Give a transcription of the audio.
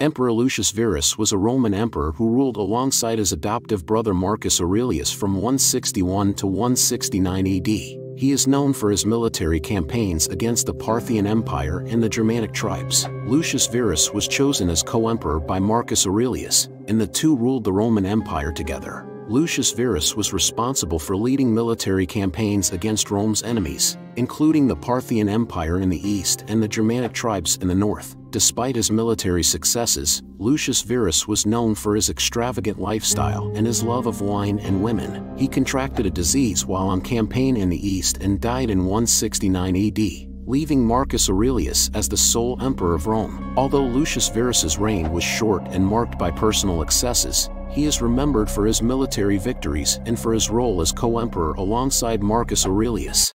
Emperor Lucius Verus was a Roman emperor who ruled alongside his adoptive brother Marcus Aurelius from 161 to 169 AD. He is known for his military campaigns against the Parthian Empire and the Germanic tribes. Lucius Verus was chosen as co-emperor by Marcus Aurelius, and the two ruled the Roman Empire together. Lucius Verus was responsible for leading military campaigns against Rome's enemies, including the Parthian Empire in the east and the Germanic tribes in the north. Despite his military successes, Lucius Verus was known for his extravagant lifestyle and his love of wine and women. He contracted a disease while on campaign in the east and died in 169 AD leaving Marcus Aurelius as the sole emperor of Rome. Although Lucius Verus's reign was short and marked by personal excesses, he is remembered for his military victories and for his role as co-emperor alongside Marcus Aurelius.